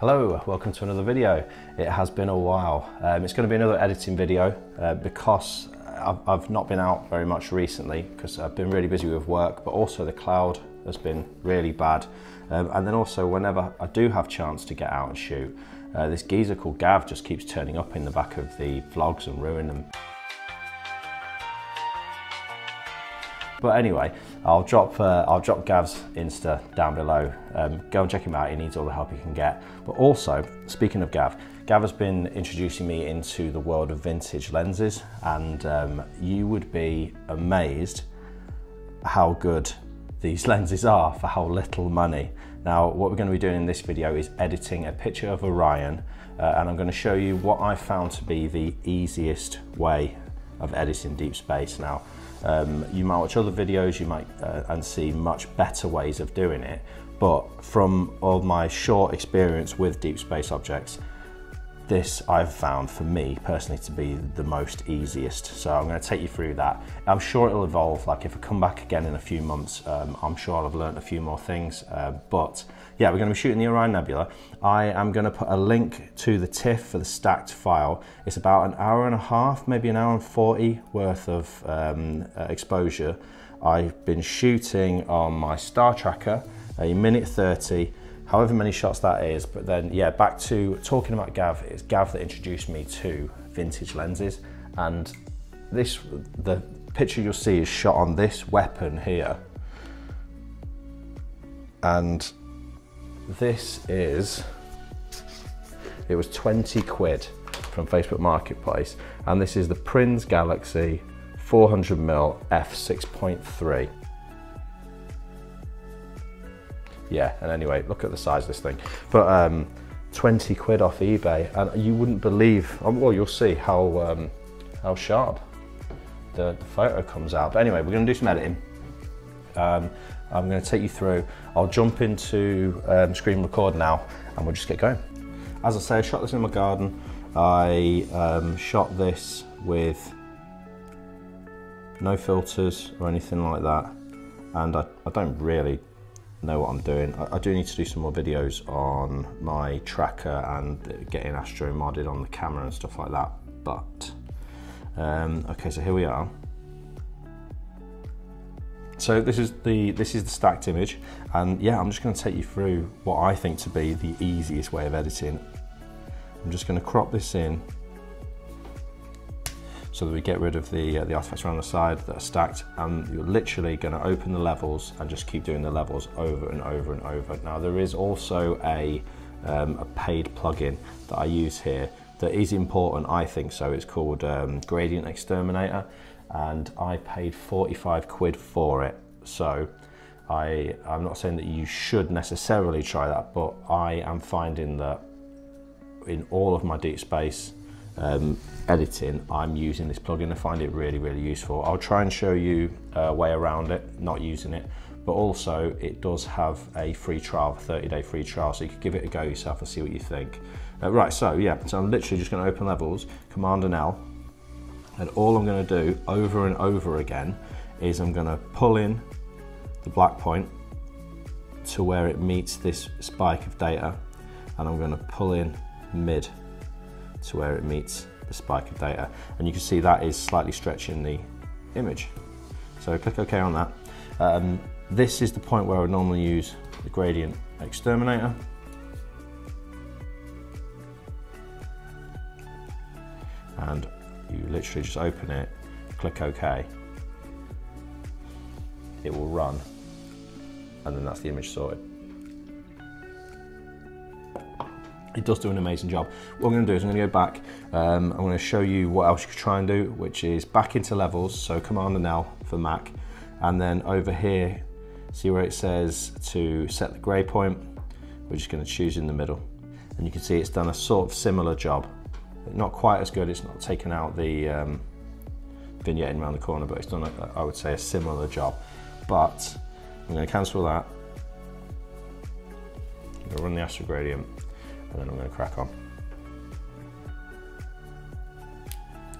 Hello, welcome to another video. It has been a while. Um, it's going to be another editing video uh, because I've, I've, not been out very much recently because I've been really busy with work, but also the cloud has been really bad. Um, and then also whenever I do have chance to get out and shoot, uh, this geezer called Gav just keeps turning up in the back of the vlogs and ruining them. But anyway, I'll drop uh, I'll drop Gav's Insta down below. Um, go and check him out. He needs all the help he can get. But also, speaking of Gav, Gav has been introducing me into the world of vintage lenses, and um, you would be amazed how good these lenses are for how little money. Now, what we're going to be doing in this video is editing a picture of Orion, uh, and I'm going to show you what I found to be the easiest way of editing deep space. Now, um, you might watch other videos, you might uh, and see much better ways of doing it. But from all my short experience with deep space objects, this I've found for me personally to be the most easiest. So I'm going to take you through that. I'm sure it'll evolve. Like if I come back again in a few months, um, I'm sure I'll have learned a few more things. Uh, but yeah, we're going to be shooting the Orion Nebula. I am going to put a link to the TIFF for the stacked file. It's about an hour and a half, maybe an hour and 40 worth of um, uh, exposure. I've been shooting on my Star Tracker, a minute 30, however many shots that is. But then, yeah, back to talking about Gav, it's Gav that introduced me to vintage lenses. And this, the picture you'll see is shot on this weapon here. And this is, it was 20 quid from Facebook Marketplace. And this is the Prinz Galaxy 400mm f6.3. Yeah, and anyway, look at the size of this thing. But um, 20 quid off eBay, and you wouldn't believe, um, well, you'll see how, um, how sharp the, the, photo comes out. But anyway, we're gonna do some editing. Um, I'm going to take you through. I'll jump into um, screen record now and we'll just get going. As I say, I shot this in my garden. I um, shot this with no filters or anything like that. And I, I don't really know what I'm doing. I, I, do need to do some more videos on my tracker and getting Astro modded on the camera and stuff like that. But, um, okay, so here we are. So this is the this is the stacked image, and yeah, I'm just going to take you through what I think to be the easiest way of editing. I'm just going to crop this in so that we get rid of the uh, the artifacts around the side that are stacked, and you're literally going to open the levels and just keep doing the levels over and over and over. Now there is also a um, a paid plugin that I use here that is important, I think so. It's called um, Gradient Xterminator and I paid 45 quid for it. So I, I'm not saying that you should necessarily try that, but I am finding that in all of my deep space um, editing, I'm using this plugin. I find it really, really useful. I'll try and show you a way around it, not using it, but also it does have a free trial, a 30 day free trial, so you could give it a go yourself and see what you think. Uh, right, so yeah, so I'm literally just gonna open levels, Command and L, and all I'm gonna do over and over again is I'm gonna pull in the black point to where it meets this spike of data and I'm gonna pull in mid to where it meets the spike of data. And you can see that is slightly stretching the image. So click OK on that. Um, this is the point where I would normally use the Gradient Xterminator. And you literally just open it, click OK, it will run, and then that's the image sorted. It does do an amazing job. What I'm going to do is I'm going to go back, um, I'm going to show you what else you could try and do, which is back into levels, so Command and L for Mac, and then over here, see where it says to set the grey point, we're just going to choose in the middle. And you can see it's done a sort of similar job. Not quite as good, it's not taken out the um, vignetting around the corner, but it's done, a, I would say, a similar job. But I'm going to cancel that. I'm to run the astro gradient, and then I'm going to crack on.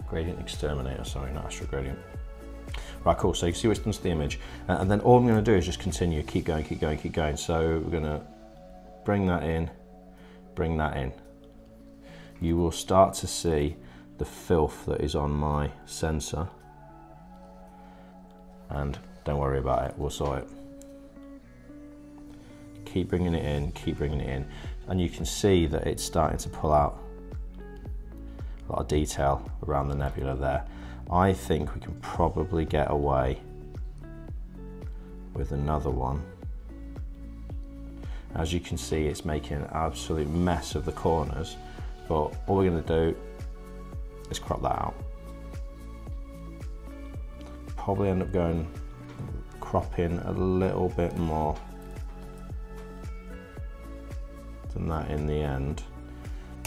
Gradient Xterminator, sorry, not astro gradient. Right, cool, so you see what's done to the image. Uh, and then all I'm gonna do is just continue, keep going, keep going, keep going. So we're gonna bring that in, bring that in, you will start to see the filth that is on my sensor. And don't worry about it, we'll sort it. Keep bringing it in, keep bringing it in. And you can see that it's starting to pull out a lot of detail around the nebula there. I think we can probably get away with another one. As you can see, it's making an absolute mess of the corners, but all we're gonna do is crop that out. Probably end up going, cropping a little bit more than that in the end,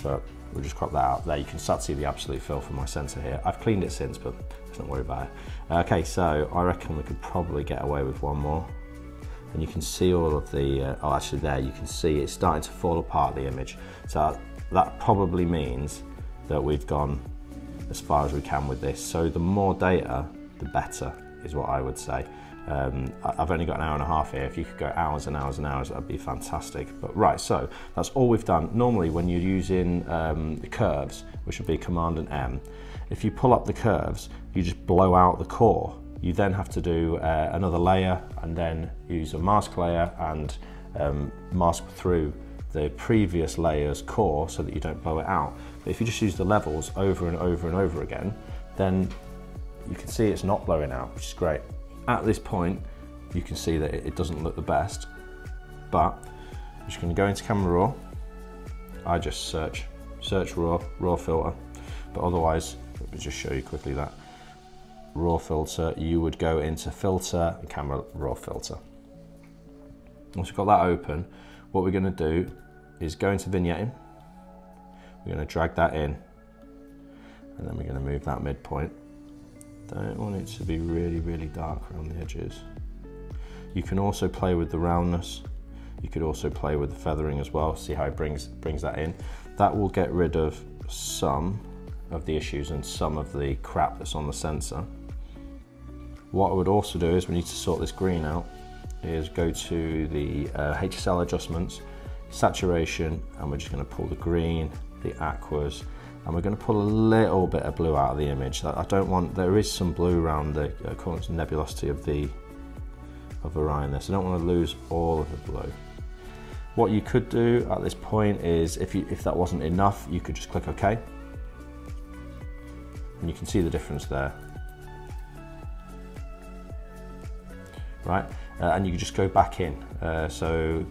but we'll just crop that out. There you can start to see the absolute fill from my sensor here. I've cleaned it since, but let's not worry about it. Okay, so I reckon we could probably get away with one more. And you can see all of the, uh, oh actually there, you can see it's starting to fall apart, the image. So that probably means that we've gone as far as we can with this. So the more data, the better, is what I would say. Um, I've only got an hour and a half here. If you could go hours and hours and hours, that'd be fantastic. But right, so that's all we've done. Normally when you're using um, the curves, which would be Command and M, if you pull up the curves, you just blow out the core. You then have to do uh, another layer and then use a mask layer and um, mask through the previous layer's core so that you don't blow it out. But if you just use the levels over and over and over again, then you can see it's not blowing out, which is great. At this point, you can see that it doesn't look the best, but I'm just gonna go into Camera Raw. I just search, search Raw, Raw filter, but otherwise, let me just show you quickly that. Raw filter, you would go into Filter Camera Raw filter. Once you've got that open, what we're gonna do is go into vignetting. We're gonna drag that in, and then we're gonna move that midpoint don't want it to be really, really dark around the edges. You can also play with the roundness. You could also play with the feathering as well, see how it brings, brings that in. That will get rid of some of the issues and some of the crap that's on the sensor. What I would also do is we need to sort this green out, is go to the uh, HSL adjustments, saturation, and we're just gonna pull the green, the aquas, and we're going to pull a little bit of blue out of the image. I don't want, there is some blue around the uh, nebulosity of the of Orion there, so I don't want to lose all of the blue. What you could do at this point is, if, you, if that wasn't enough, you could just click OK. And you can see the difference there. Right, uh, and you can just go back in. Uh, so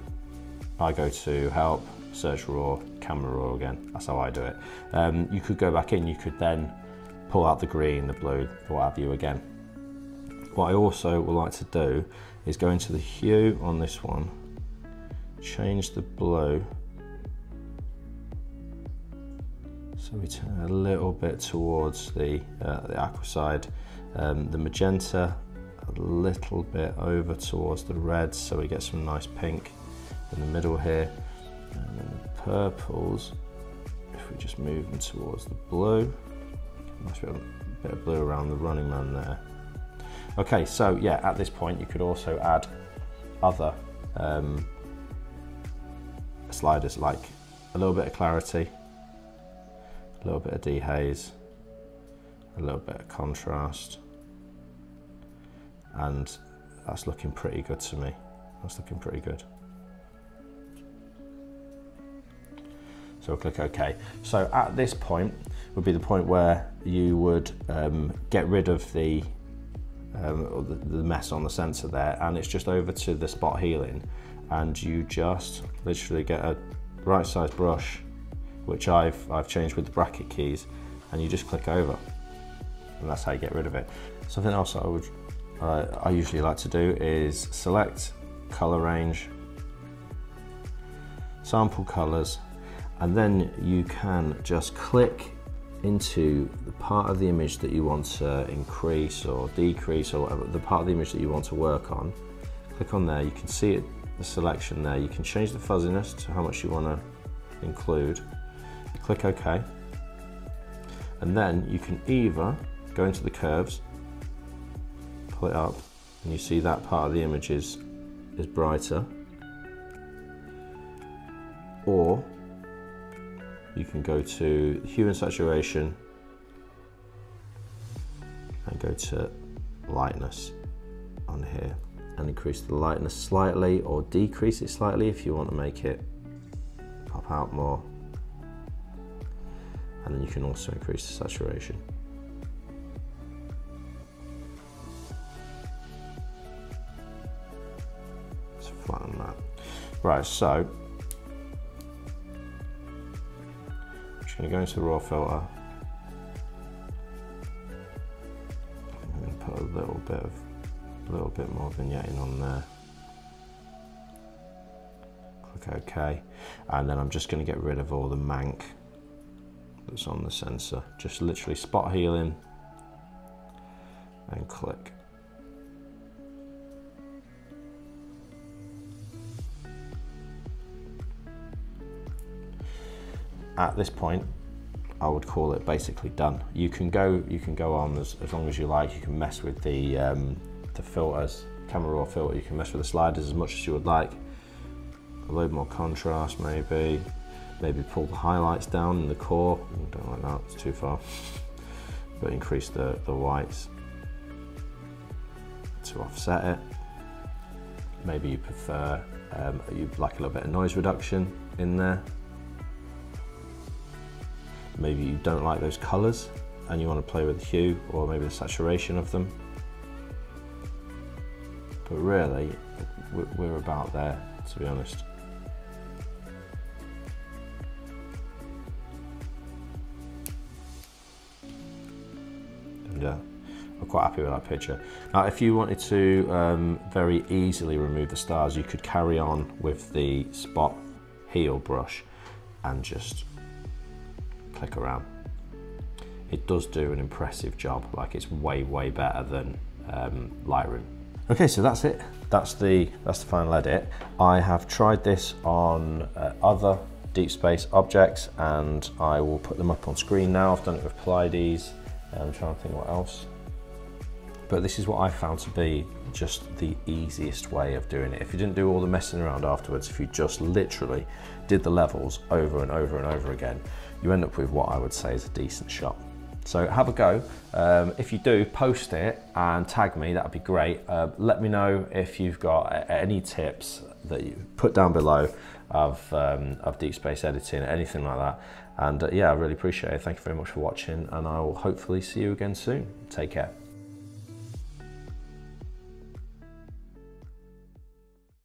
I go to Help, search raw, camera raw again. That's how I do it. Um, you could go back in, you could then pull out the green, the blue, what have you again. What I also would like to do is go into the hue on this one, change the blue. So we turn a little bit towards the, uh, the aqua side, um, the magenta a little bit over towards the red so we get some nice pink in the middle here. And then the purples, if we just move them towards the blue, nice bit of, bit of blue around the running man there. Okay, so yeah, at this point you could also add other um, sliders like a little bit of clarity, a little bit of dehaze, a little bit of contrast, and that's looking pretty good to me. That's looking pretty good. So we'll click OK. So at this point would be the point where you would um, get rid of the, um, the, the mess on the sensor there and it's just over to the spot healing and you just literally get a right size brush which I've, I've changed with the bracket keys and you just click over and that's how you get rid of it. Something else I would uh, I usually like to do is select color range, sample colors and then you can just click into the part of the image that you want to increase or decrease or whatever, the part of the image that you want to work on. Click on there, you can see it, the selection there. You can change the fuzziness to how much you want to include. Click OK. And then you can either go into the curves, it up, and you see that part of the image is, is brighter. Or you can go to hue and saturation and go to lightness on here and increase the lightness slightly or decrease it slightly if you want to make it pop out more and then you can also increase the saturation right so I'm just going to go into the raw filter I'm going to put a little bit of a little bit more vignetting on there. Click OK. And then I'm just going to get rid of all the mank that's on the sensor. Just literally spot healing and click. At this point, I would call it basically done. You can go, you can go on as, as long as you like. You can mess with the um, the filters, camera raw filter, you can mess with the sliders as much as you would like. A little more contrast maybe, maybe pull the highlights down in the core, don't like that, it's too far. but increase the, the whites to offset it. Maybe you prefer, um, you like a little bit of noise reduction in there. Maybe you don't like those colors and you want to play with the hue or maybe the saturation of them but really we're about there to be honest. yeah, I'm quite happy with that picture. Now if you wanted to um, very easily remove the stars you could carry on with the spot heal brush and just click around. It does do an impressive job, like it's way, way better than um, Lightroom. Okay, so that's it. That's the, that's the final edit. I have tried this on uh, other deep space objects and I will put them up on screen now. I've done it with Pleiades. I'm trying to think what else. But this is what I found to be just the easiest way of doing it. If you didn't do all the messing around afterwards, if you just literally did the levels over and over and over again, you end up with what I would say is a decent shot. So have a go. Um, if you do, post it and tag me, that'd be great. Uh, let me know if you've got any tips that you put down below of, um, of deep space editing, anything like that. And uh, yeah, I really appreciate it. Thank you very much for watching and I will hopefully see you again soon. Take care.